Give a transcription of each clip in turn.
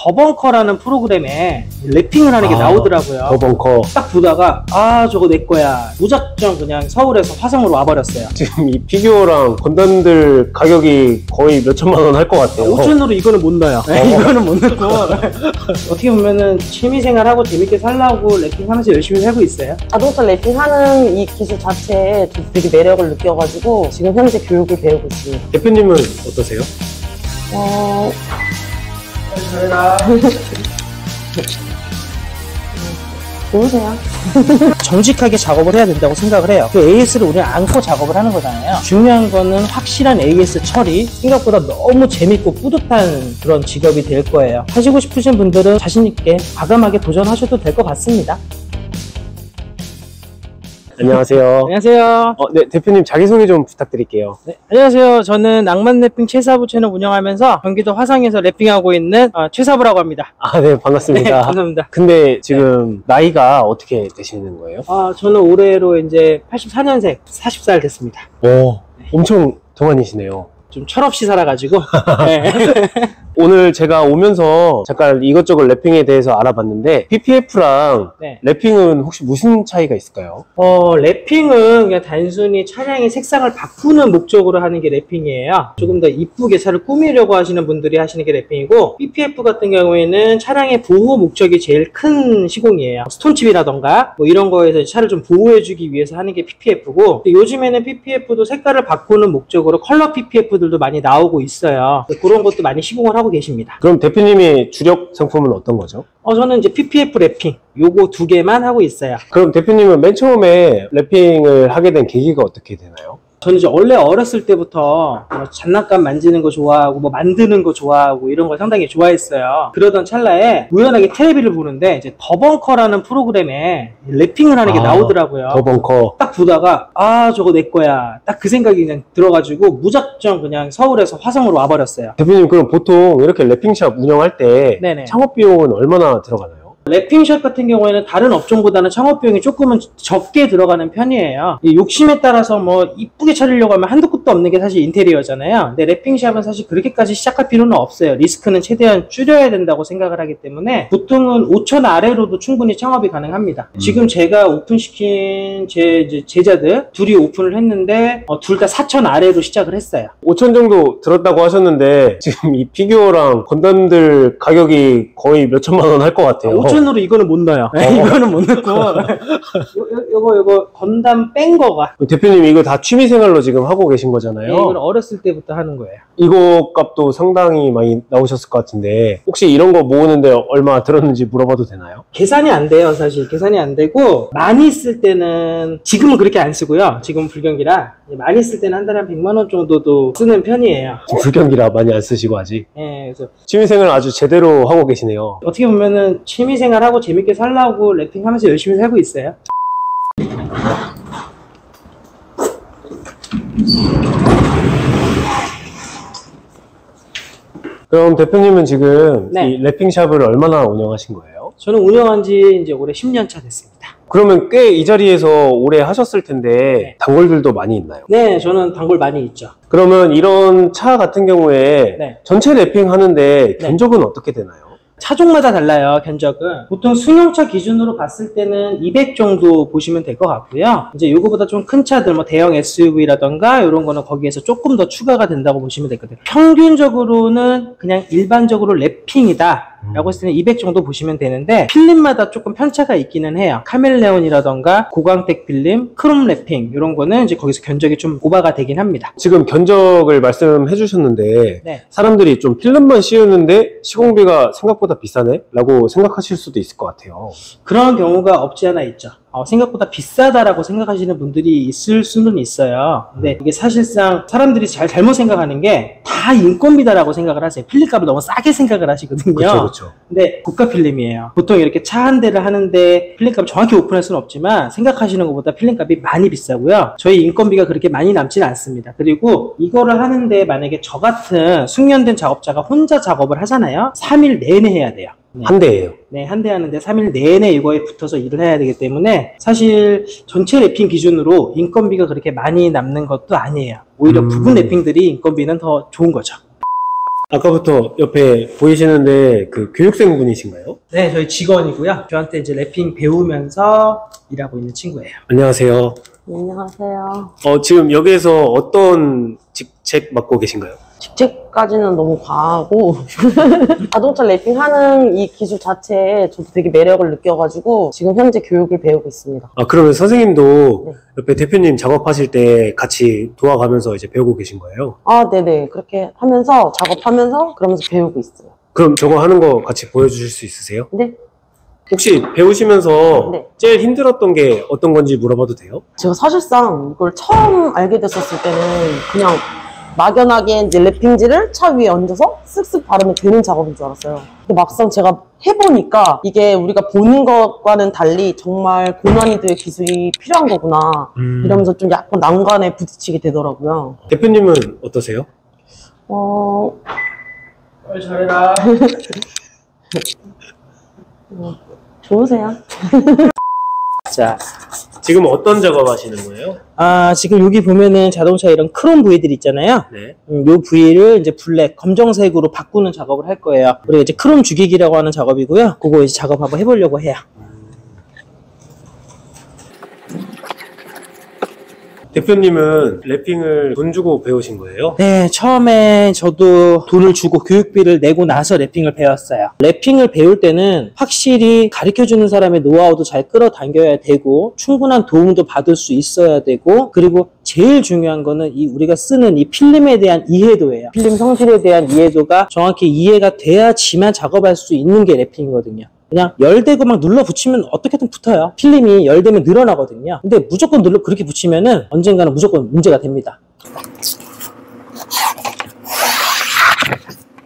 더벙커라는 프로그램에 랩핑을 하는 게 아, 나오더라고요. 더벙커 딱 보다가 아 저거 내 거야. 무작정 그냥 서울에서 화성으로 와버렸어요. 지금 이 피규어랑 건담들 가격이 거의 몇 천만 원 할 것 같아요 5천으로 이거는 못 넣어요. 네, 이거는 못 넣고 어떻게 보면은 취미생활하고 재밌게 살라고 랩핑하면서 열심히 살고 있어요. 자동차 랩핑하는 이 기술 자체에 저 되게 매력을 느껴가지고 지금 현재 교육을 배우고 있습니다. 대표님은 어떠세요? 어, 좋으세요? 정직하게 작업을 해야 된다고 생각을 해요. 그 AS를 우리는 안고 작업을 하는 거잖아요. 중요한 거는 확실한 AS 처리. 생각보다 너무 재밌고 뿌듯한 그런 직업이 될 거예요. 하시고 싶으신 분들은 자신 있게 과감하게 도전하셔도 될 것 같습니다. 안녕하세요 안녕하세요. 어, 네 대표님 자기소개 좀 부탁드릴게요 네, 안녕하세요. 저는 낭만 랩핑 최사부 채널 운영하면서 경기도 화성에서 랩핑하고 있는 어, 최사부라고 합니다. 아 네 반갑습니다 네, 감사합니다. 근데 지금 나이가 어떻게 되시는 거예요? 아, 저는 올해로 이제 84년생 40살 됐습니다. 오 엄청 동안이시네요 좀 철없이 살아가지고. 네. 오늘 제가 오면서 잠깐 이것저것 랩핑에 대해서 알아봤는데 PPF랑 네. 랩핑은 혹시 무슨 차이가 있을까요? 어, 랩핑은 그냥 단순히 차량의 색상을 바꾸는 목적으로 하는 게 랩핑이에요. 조금 더 이쁘게 차를 꾸미려고 하시는 분들이 하시는 게 랩핑이고, PPF 같은 경우에는 차량의 보호 목적이 제일 큰 시공이에요. 스톤칩이라던가, 뭐 이런 거에서 차를 좀 보호해주기 위해서 하는 게 PPF고, 요즘에는 PPF도 색깔을 바꾸는 목적으로 컬러 PPF 들도 많이 나오고 있어요. 그런 것도 많이 시공을 하고 계십니다. 그럼 대표님의 주력 상품은 어떤 거죠? 어, 저는 이제 PPF 랩핑, 요거 두 개만 하고 있어요. 그럼 대표님은 맨 처음에 랩핑을 하게 된 계기가 어떻게 되나요? 저는 이제 원래 어렸을 때부터 뭐 장난감 만지는 거 좋아하고 뭐 만드는 거 좋아하고 이런 걸 상당히 좋아했어요. 그러던 찰나에 우연하게 텔레비를 보는데 이제 더벙커라는 프로그램에 랩핑을 하는 게 아, 나오더라고요. 더벙커 딱 보다가 아 저거 내 거야. 딱 그 생각이 그냥 들어가지고 무작정 그냥 서울에서 화성으로 와버렸어요. 대표님 그럼 보통 이렇게 랩핑샵 운영할 때 네네. 창업 비용은 얼마나 들어가나요? 랩핑샵 같은 경우에는 다른 업종보다는 창업 비용이 조금은 적게 들어가는 편이에요. 이 욕심에 따라서 뭐 이쁘게 차리려고 하면 한도 끝도 없는 게 사실 인테리어잖아요. 근데 랩핑샵은 사실 그렇게까지 시작할 필요는 없어요. 리스크는 최대한 줄여야 된다고 생각을 하기 때문에 보통은 5천 아래로도 충분히 창업이 가능합니다. 지금 제가 오픈시킨 제 이제 제자들 둘이 오픈을 했는데 둘다 4천 아래로 시작을 했어요. 5천 정도 들었다고 하셨는데 지금 이 피규어랑 건담들 가격이 거의 몇 천만 원 할 것 같아요 5천 으로 이거는 못 넣어요. 어. 이거는 못 넣고 요, 요거 요거 건담 뺀 거가 대표님 이거 다 취미생활로 지금 하고 계신 거잖아요 네, 이건 어렸을 때부터 하는 거예요. 이거 값도 상당히 많이 나오셨을 것 같은데 혹시 이런 거 모으는데 얼마 들었는지 물어봐도 되나요? 계산이 안 돼요, 사실. 계산이 안 되고, 많이 쓸 때는, 지금은 그렇게 안 쓰고요. 지금은 불경기라. 많이 쓸 때는 한 달에 한 100만 원 정도도 쓰는 편이에요. 지금 불경기라 많이 안 쓰시고 아직 예, 그래서 취미생활 아주 제대로 하고 계시네요 어떻게 보면은 취미생활하고 재밌게 살라고 랩핑 하면서 열심히 살고 있어요. 그럼 대표님은 지금 네. 이 랩핑샵을 얼마나 운영하신 거예요? 저는 운영한 지 이제 올해 10년 차 됐습니다. 그러면 꽤 이 자리에서 오래 하셨을 텐데 네. 단골들도 많이 있나요? 네, 저는 단골 많이 있죠. 그러면 이런 차 같은 경우에 네. 전체 랩핑 하는데 네. 견적은 어떻게 되나요? 차종마다 달라요, 견적은. 보통 승용차 기준으로 봤을 때는 200 정도 보시면 될 것 같고요. 이제 이거보다 좀 큰 차들, 뭐 대형 SUV라던가 이런 거는 거기에서 조금 더 추가가 된다고 보시면 되거든요. 평균적으로는 그냥 일반적으로 랩핑이다. 라고 했을 때는 200 정도 보시면 되는데 필름마다 조금 편차가 있기는 해요. 카멜레온이라던가 고광택 필름, 크롬 랩핑 이런 거는 이제 거기서 견적이 좀 오바가 되긴 합니다. 지금 견적을 말씀해 주셨는데 네. 사람들이 좀 필름만 씌우는데 시공비가 생각보다 비싸네? 라고 생각하실 수도 있을 것 같아요. 그런 경우가 없지 않아 있죠. 어, 생각보다 비싸다라고 생각하시는 분들이 있을 수는 있어요. 근데 이게 사실상 사람들이 잘 잘못 생각하는 게 다 인건비다라고 생각을 하세요. 필름 값을 너무 싸게 생각을 하시거든요. 그렇죠, 그렇죠. 근데 고가 필름이에요. 보통 이렇게 차 한 대를 하는데 필름 값 정확히 오픈할 수는 없지만 생각하시는 것보다 필름 값이 많이 비싸고요. 저희 인건비가 그렇게 많이 남지는 않습니다. 그리고 이거를 하는데 만약에 저 같은 숙련된 작업자가 혼자 작업을 하잖아요. 3일 내내 해야 돼요. 네. 한 대예요. 네, 한 대 하는데 3일 내내 이거에 붙어서 일을 해야 되기 때문에 사실 전체 랩핑 기준으로 인건비가 그렇게 많이 남는 것도 아니에요. 오히려 음. 부분 랩핑들이 인건비는 더 좋은 거죠. 아까부터 옆에 보이시는데 그 교육생 분이신가요? 네, 저희 직원이고요. 저한테 이제 랩핑 배우면서 일하고 있는 친구예요. 안녕하세요. 안녕하세요. 어, 지금 여기에서 어떤 직 책 맡고 계신가요? 직책까지는 너무 과하고 자동차 랩핑하는 이 기술 자체에 저도 되게 매력을 느껴가지고 지금 현재 교육을 배우고 있습니다. 아, 그러면 선생님도 네. 옆에 대표님 작업하실 때 같이 도와가면서 이제 배우고 계신 거예요? 아, 네네. 그렇게 하면서 작업하면서 그러면서 배우고 있어요. 그럼 저거 하는 거 같이 보여주실 수 있으세요? 근데 혹시 배우시면서 네. 제일 힘들었던 게 어떤 건지 물어봐도 돼요? 제가 사실상 이걸 처음 알게 됐었을 때는 그냥 막연하게 이제 랩핑지를 차 위에 얹어서 쓱쓱 바르면 되는 작업인 줄 알았어요. 근데 막상 제가 해보니까 이게 우리가 보는 것과는 달리 정말 고난이도의 기술이 필요한 거구나. 이러면서 좀 약간 난관에 부딪히게 되더라고요. 대표님은 어떠세요? 어, 어, 잘해라. 좋으세요? 자, 지금 어떤 작업 하시는 거예요? 아, 지금 여기 보면은 자동차 이런 크롬 부위들 있잖아요. 네. 음, 요 부위를 이제 블랙, 검정색으로 바꾸는 작업을 할 거예요. 우리가 이제 크롬 죽이기라고 하는 작업이고요. 그거 이제 작업 한번 해보려고 해요. 대표님은 랩핑을 돈 주고 배우신 거예요? 네, 처음에 저도 돈을 주고 교육비를 내고 나서 랩핑을 배웠어요. 랩핑을 배울 때는 확실히 가르쳐주는 사람의 노하우도 잘 끌어당겨야 되고, 충분한 도움도 받을 수 있어야 되고, 그리고 제일 중요한 거는 이 우리가 쓰는 이 필름에 대한 이해도예요. 필름 성질에 대한 이해도가 정확히 이해가 돼야지만 작업할 수 있는 게 랩핑이거든요. 그냥 열대고 막 눌러 붙이면 어떻게든 붙어요. 필름이 열대면 늘어나거든요. 근데 무조건 눌러 그렇게 붙이면은 언젠가는 무조건 문제가 됩니다.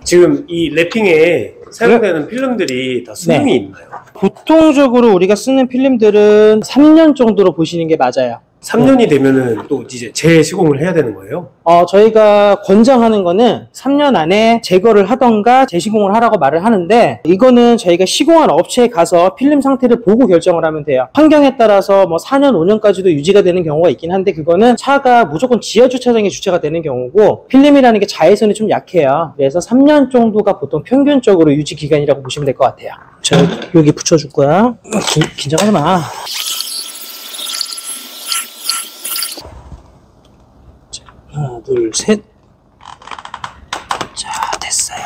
지금 이 랩핑에 사용되는 필름들이 다 수명이 있나요? 보통적으로 우리가 쓰는 필름들은 3년 정도로 보시는 게 맞아요. 3년이 되면은 또 이제 재시공을 해야 되는 거예요? 어, 저희가 권장하는 거는 3년 안에 제거를 하던가 재시공을 하라고 말을 하는데 이거는 저희가 시공한 업체에 가서 필름 상태를 보고 결정을 하면 돼요. 환경에 따라서 뭐 4년, 5년까지도 유지가 되는 경우가 있긴 한데 그거는 차가 무조건 지하 주차장에 주차가 되는 경우고 필름이라는 게 자외선이 좀 약해요. 그래서 3년 정도가 보통 평균적으로 유지 기간이라고 보시면 될 것 같아요. 저 여기 붙여줄 거야. 긴, 긴장하지 마. 하나, 둘, 셋. 자, 됐어요.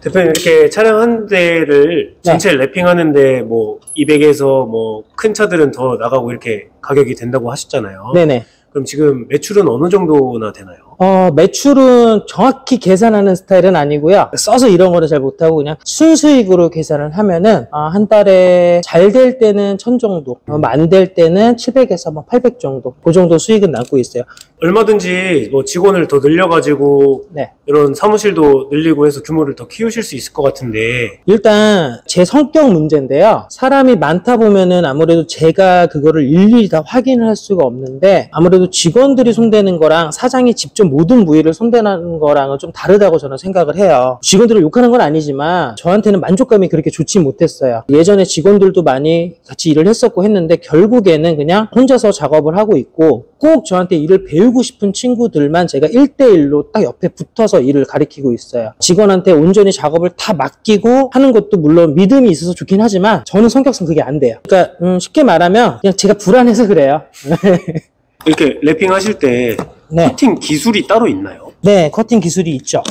대표님 이렇게 차량 한 대를 네. 전체 랩핑하는데 뭐 200에서 뭐 큰 차들은 더 나가고 이렇게 가격이 된다고 하셨잖아요. 네네. 그럼 지금 매출은 어느 정도나 되나요? 어, 매출은 정확히 계산하는 스타일은 아니고요. 써서 이런 거는 잘 못하고 그냥 순수익으로 계산을 하면은 아, 한 달에 잘 될 때는 1000 정도, 만될 때는 700에서 뭐 800 정도. 그 정도 수익은 남고 있어요. 얼마든지 뭐 직원을 더 늘려가지고 네. 이런 사무실도 늘리고 해서 규모를 더 키우실 수 있을 것 같은데 일단 제 성격 문제인데요. 사람이 많다 보면은 아무래도 제가 그거를 일일이 다 확인을 할 수가 없는데 아무래도 직원들이 손대는 거랑 사장이 직접 모든 부위를 손대는 거랑은 좀 다르다고 저는 생각을 해요. 직원들을 욕하는 건 아니지만 저한테는 만족감이 그렇게 좋지 못했어요. 예전에 직원들도 많이 같이 일을 했었고 했는데 결국에는 그냥 혼자서 작업을 하고 있고 꼭 저한테 일을 배우고 싶은 친구들만 제가 1대1로 딱 옆에 붙어서 일을 가리키고 있어요. 직원한테 온전히 작업을 다 맡기고 하는 것도 물론 믿음이 있어서 좋긴 하지만 저는 성격상 그게 안 돼요. 그러니까 음, 쉽게 말하면 그냥 제가 불안해서 그래요. 이렇게 랩핑 하실 때 네. 커팅 기술이 따로 있나요? 네, 커팅 기술이 있죠.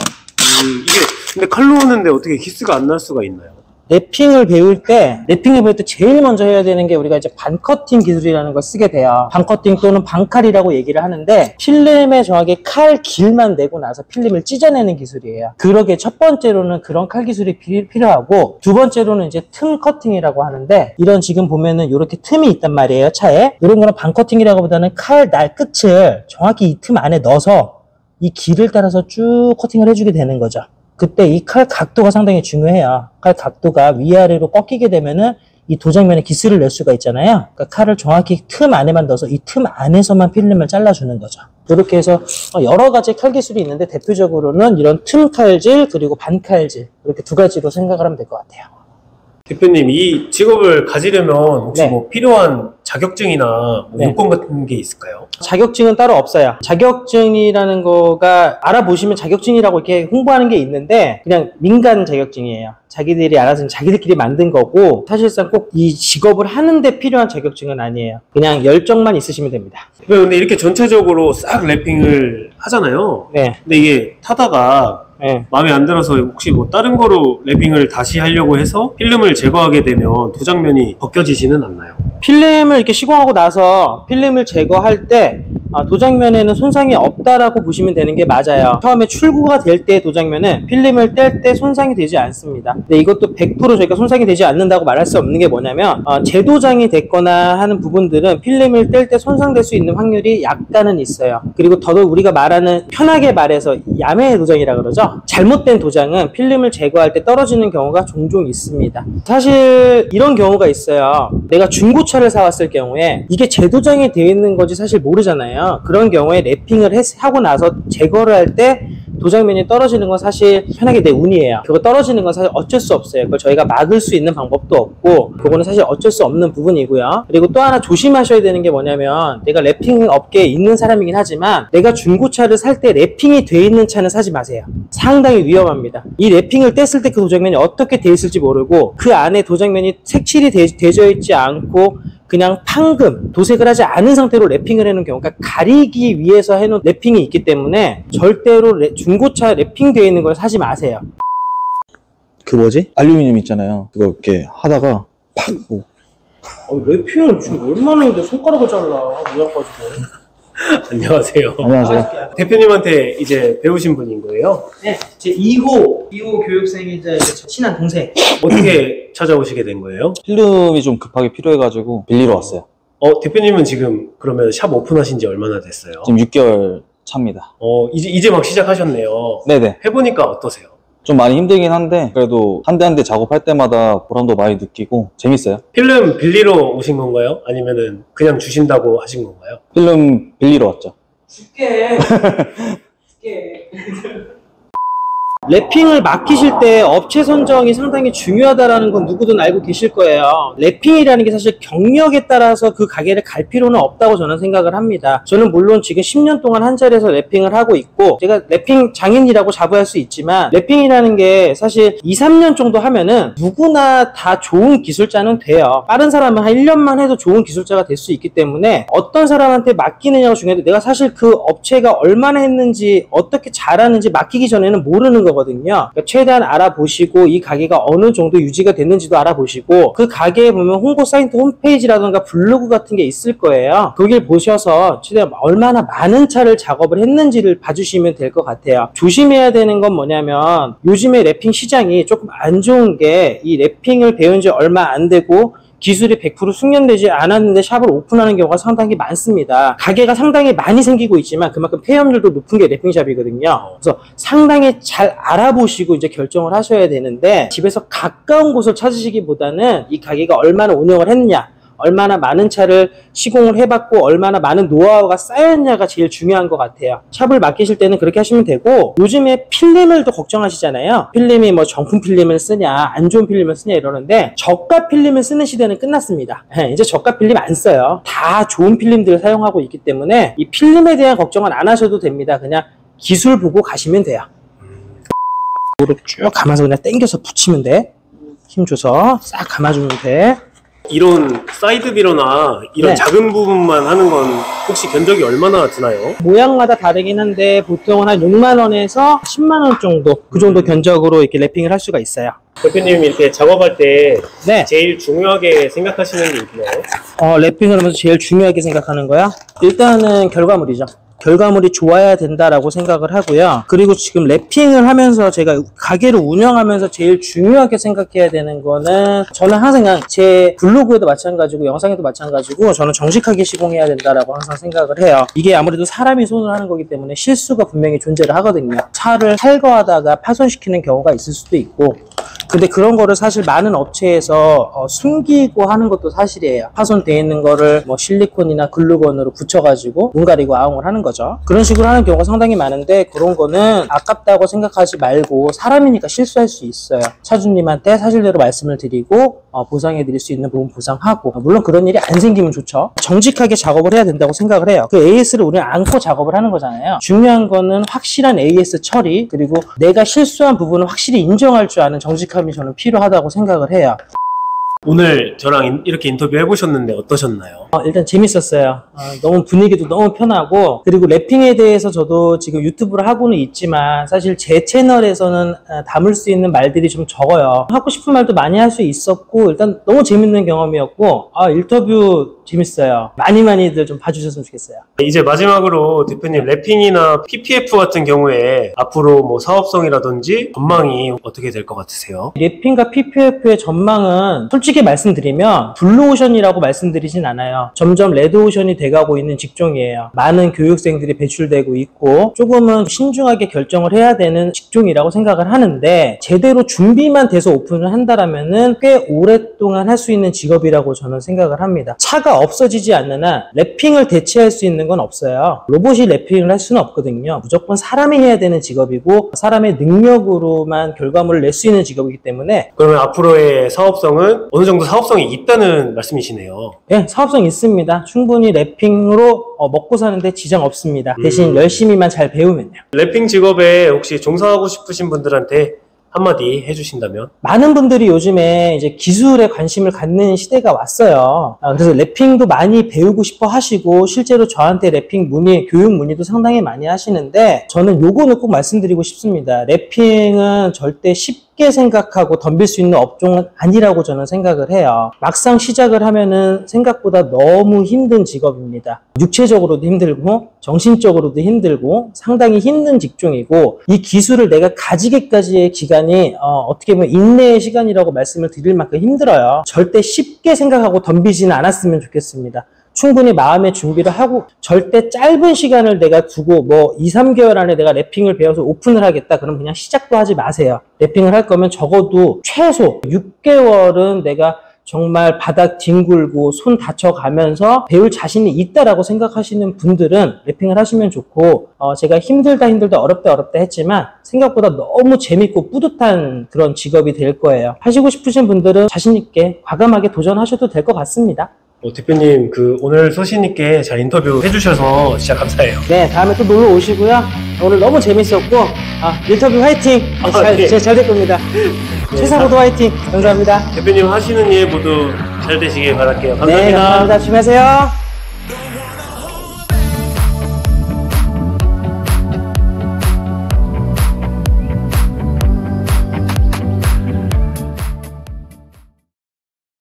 음, 이게 근데 칼로 오는데 어떻게 기스가 안 날 수가 있나요? 랩핑을 배울 때, 랩핑을 배울 때 제일 먼저 해야 되는 게 우리가 이제 반커팅 기술이라는 걸 쓰게 돼요. 반커팅 또는 반칼이라고 얘기를 하는데, 필름에 정확히 칼 길만 내고 나서 필름을 찢어내는 기술이에요. 그러게 첫 번째로는 그런 칼 기술이 피- 필요하고, 두 번째로는 이제 틈 커팅이라고 하는데, 이런 지금 보면은 이렇게 틈이 있단 말이에요, 차에. 이런 거는 반커팅이라고 보다는 칼 날 끝을 정확히 이 틈 안에 넣어서 이 길을 따라서 쭉 커팅을 해주게 되는 거죠. 그때 이 칼 각도가 상당히 중요해요. 칼 각도가 위아래로 꺾이게 되면은 이 도장면에 기스를 낼 수가 있잖아요. 그러니까 칼을 정확히 틈 안에만 넣어서 이 틈 안에서만 필름을 잘라주는 거죠. 이렇게 해서 어, 여러 가지 칼 기술이 있는데 대표적으로는 이런 틈 칼질 그리고 반 칼질 이렇게 두 가지로 생각을 하면 될 것 같아요. 대표님 이 직업을 가지려면 혹시 네. 뭐 필요한 자격증이나 뭐 네. 요건 같은 게 있을까요? 자격증은 따로 없어요. 자격증이라는 거가 알아보시면 자격증이라고 이렇게 홍보하는 게 있는데 그냥 민간 자격증이에요. 자기들이 알아서 자기들끼리 만든 거고 사실상 꼭 이 직업을 하는데 필요한 자격증은 아니에요. 그냥 열정만 있으시면 됩니다. 근데 이렇게 전체적으로 싹 랩핑을 하잖아요. 네. 근데 이게 타다가 네. 마음에 안 들어서 혹시 뭐 다른 거로 랩핑을 다시 하려고 해서 필름을 제거하게 되면 도장면이 벗겨지지는 않나요? 필름을 이렇게 시공하고 나서 필름을 제거할 때 아, 도장면에는 손상이 없다라고 보시면 되는 게 맞아요. 처음에 출고가 될 때 도장면은 필름을 뗄 때 손상이 되지 않습니다. 근데 이것도 100% 저희가 손상이 되지 않는다고 말할 수 없는 게 뭐냐면 어, 재도장이 됐거나 하는 부분들은 필름을 뗄 때 손상될 수 있는 확률이 약간은 있어요. 그리고 더더욱 우리가 말하는 편하게 말해서 야매 도장이라 그러죠. 잘못된 도장은 필름을 제거할 때 떨어지는 경우가 종종 있습니다. 사실 이런 경우가 있어요. 내가 중고차를 사왔을 경우에 이게 재도장이 되어 있는 건지 사실 모르잖아요. 그런 경우에 랩핑을 했- 하고 나서 제거를 할때 도장면이 떨어지는 건 사실 편하게 내 운이에요. 그거 떨어지는 건 사실 어쩔 수 없어요. 그걸 저희가 막을 수 있는 방법도 없고 그거는 사실 어쩔 수 없는 부분이고요. 그리고 또 하나 조심하셔야 되는 게 뭐냐면 내가 랩핑 업계에 있는 사람이긴 하지만 내가 중고차를 살 때 랩핑이 돼 있는 차는 사지 마세요. 상당히 위험합니다. 이 랩핑을 뗐을 때 그 도장면이 어떻게 돼 있을지 모르고 그 안에 도장면이 색칠이 되, 되져 있지 않고 그냥 판금, 도색을 하지 않은 상태로 랩핑을 해놓은 경우가 가리기 위해서 해놓은 랩핑이 있기 때문에 절대로 랩- 중고차 랩핑되어 있는 걸 사지 마세요. 그 뭐지? 알루미늄 있잖아요. 그거 이렇게 하다가 팍 뭐. 랩핑을 지금 얼마나 했는데 손가락을 잘라, 모양 가지고. 안녕하세요. 안녕하세요. 대표님한테 이제 배우신 분인 거예요? 네, 제 2호, 2호 교육생이자 이제 저 친한 동생. 어떻게 찾아오시게 된 거예요? 필름이 좀 급하게 필요해가지고 빌리러 왔어요. 어, 대표님은 지금 그러면 샵 오픈하신 지 얼마나 됐어요? 지금 6개월 차입니다. 어, 이제, 이제 막 시작하셨네요. 네네. 해보니까 어떠세요? 좀 많이 힘들긴 한데 그래도 한 대 한 대 작업할 때마다 보람도 많이 느끼고 재밌어요. 필름 빌리러 오신 건가요? 아니면은 그냥 주신다고 하신 건가요? 필름 빌리러 왔죠. 줄게. 줄게. 랩핑을 맡기실 때 업체 선정이 상당히 중요하다라는 건 누구든 알고 계실 거예요. 랩핑이라는 게 사실 경력에 따라서 그 가게를 갈 필요는 없다고 저는 생각을 합니다. 저는 물론 지금 10년 동안 한 자리에서 랩핑을 하고 있고 제가 랩핑 장인이라고 자부할 수 있지만 랩핑이라는 게 사실 2, 3년 정도 하면은 누구나 다 좋은 기술자는 돼요. 빠른 사람은 한 1년만 해도 좋은 기술자가 될 수 있기 때문에 어떤 사람한테 맡기느냐가 중요한데 내가 사실 그 업체가 얼마나 했는지 어떻게 잘하는지 맡기기 전에는 모르는 거거든요. 그러니까 최대한 알아보시고 이 가게가 어느 정도 유지가 됐는지도 알아보시고 그 가게에 보면 홍보 사이트 홈페이지라든가 블로그 같은 게 있을 거예요. 거길 보셔서 최대한 얼마나 많은 차를 작업을 했는지를 봐주시면 될 것 같아요. 조심해야 되는 건 뭐냐면 요즘에 랩핑 시장이 조금 안 좋은 게 이 랩핑을 배운 지 얼마 안 되고 기술이 100% 숙련되지 않았는데 샵을 오픈하는 경우가 상당히 많습니다. 가게가 상당히 많이 생기고 있지만 그만큼 폐업률도 높은 게 랩핑샵이거든요. 그래서 상당히 잘 알아보시고 이제 결정을 하셔야 되는데 집에서 가까운 곳을 찾으시기보다는 이 가게가 얼마나 운영을 했느냐 얼마나 많은 차를 시공을 해봤고 얼마나 많은 노하우가 쌓였냐가 제일 중요한 것 같아요. 샵을 맡기실 때는 그렇게 하시면 되고 요즘에 필름을 또 걱정하시잖아요. 필름이 뭐 정품 필름을 쓰냐 안 좋은 필름을 쓰냐 이러는데 저가 필름을 쓰는 시대는 끝났습니다. 예, 이제 저가 필름 안 써요. 다 좋은 필름들을 사용하고 있기 때문에 이 필름에 대한 걱정은 안 하셔도 됩니다. 그냥 기술 보고 가시면 돼요. 무릎 쭉 감아서 그냥 당겨서 붙이면 돼. 힘 줘서 싹 감아주면 돼. 이런 사이드 미러나 이런 네. 작은 부분만 하는 건 혹시 견적이 얼마나 드나요? 모양마다 다르긴 한데 보통은 한 6만 원에서 10만 원 정도 그 정도 견적으로 이렇게 랩핑을 할 수가 있어요. 대표님 이렇게 작업할 때 네, 제일 중요하게 생각하시는 게 있나요? 어, 랩핑을 하면서 제일 중요하게 생각하는 거요. 일단은 결과물이죠. 결과물이 좋아야 된다라고 생각을 하고요. 그리고 지금 랩핑을 하면서 제가 가게를 운영하면서 제일 중요하게 생각해야 되는 거는 저는 항상 제 블로그에도 마찬가지고 영상에도 마찬가지고 저는 정직하게 시공해야 된다라고 항상 생각을 해요. 이게 아무래도 사람이 손으로 하는 거기 때문에 실수가 분명히 존재를 하거든요. 차를 탈거하다가 파손시키는 경우가 있을 수도 있고 근데 그런 거를 사실 많은 업체에서 어, 숨기고 하는 것도 사실이에요. 파손돼 있는 거를 뭐 실리콘이나 글루건으로 붙여가지고 눈 가리고 아웅을 하는 거죠. 그런 식으로 하는 경우가 상당히 많은데 그런 거는 아깝다고 생각하지 말고 사람이니까 실수할 수 있어요. 차주님한테 사실대로 말씀을 드리고 어, 보상해 드릴 수 있는 부분 보상하고 어, 물론 그런 일이 안 생기면 좋죠. 정직하게 작업을 해야 된다고 생각을 해요. 그 AS를 우리는 안고 작업을 하는 거잖아요. 중요한 거는 확실한 AS 처리 그리고 내가 실수한 부분을 확실히 인정할 줄 아는 정직함이 저는 필요하다고 생각을 해요. 오늘 저랑 인- 이렇게 인터뷰 해보셨는데 어떠셨나요? 어, 일단 재밌었어요. 어, 너무 분위기도 너무 편하고 그리고 랩핑에 대해서 저도 지금 유튜브를 하고는 있지만 사실 제 채널에서는 어, 담을 수 있는 말들이 좀 적어요. 하고 싶은 말도 많이 할 수 있었고 일단 너무 재밌는 경험이었고 아 인터뷰 재밌어요. 많이 많이들 좀 봐주셨으면 좋겠어요. 이제 마지막으로 대표님 래핑이나 PPF 같은 경우에 앞으로 뭐 사업성이라든지 전망이 어떻게 될 것 같으세요? 랩핑과 PPF의 전망은 솔직히 말씀드리면 블루오션이라고 말씀드리진 않아요. 점점 레드오션이 돼가고 있는 직종이에요. 많은 교육생들이 배출되고 있고 조금은 신중하게 결정을 해야 되는 직종이라고 생각을 하는데 제대로 준비만 돼서 오픈을 한다라면은 꽤 오랫동안 할 수 있는 직업이라고 저는 생각을 합니다. 차가 없어지지 않는 한 랩핑을 대체할 수 있는 건 없어요. 로봇이 랩핑을 할 수는 없거든요. 무조건 사람이 해야 되는 직업이고 사람의 능력으로만 결과물을 낼 수 있는 직업이기 때문에 그러면 앞으로의 사업성은 어느 정도 사업성이 있다는 말씀이시네요. 예, 사업성 있습니다. 충분히 랩핑으로 어, 먹고 사는데 지장 없습니다. 대신 음. 열심히만 잘 배우면요. 래핑 직업에 혹시 종사하고 싶으신 분들한테 한마디 해주신다면? 많은 분들이 요즘에 이제 기술에 관심을 갖는 시대가 왔어요. 아, 그래서 랩핑도 많이 배우고 싶어 하시고 실제로 저한테 랩핑 문의, 교육 문의도 상당히 많이 하시는데 저는 요거는 꼭 말씀드리고 싶습니다. 랩핑은 절대 쉽 게 생각하고 덤빌 수 있는 업종은 아니라고 저는 생각을 해요. 막상 시작을 하면은 생각보다 너무 힘든 직업입니다. 육체적으로도 힘들고 정신적으로도 힘들고 상당히 힘든 직종이고 이 기술을 내가 가지기까지의 기간이 어, 떻게 보면 인내의 시간이라고 말씀을 드릴 만큼 힘들어요. 절대 쉽게 생각하고 덤비지는 않았으면 좋겠습니다. 충분히 마음의 준비를 하고 절대 짧은 시간을 내가 두고 뭐 2, 3개월 안에 내가 랩핑을 배워서 오픈을 하겠다. 그럼 그냥 시작도 하지 마세요. 랩핑을 할 거면 적어도 최소 6개월은 내가 정말 바닥 뒹굴고 손 다쳐가면서 배울 자신이 있다라고 생각하시는 분들은 랩핑을 하시면 좋고 어, 제가 힘들다 힘들다 어렵다 어렵다 했지만 생각보다 너무 재밌고 뿌듯한 그런 직업이 될 거예요. 하시고 싶으신 분들은 자신 있게 과감하게 도전하셔도 될 것 같습니다. 어, 대표님 그 오늘 소신 있게 잘 인터뷰 해주셔서 진짜 감사해요. 네, 다음에 또 놀러 오시고요. 오늘 너무 재밌었고 아, 인터뷰 화이팅! 아, 잘, 네. 잘될 겁니다. 최상호도 화이팅! 감사합니다. 대표님 하시는 일 모두 잘 되시길 바랄게요. 감사합니다. 네, 감사합니다. 조심하세요.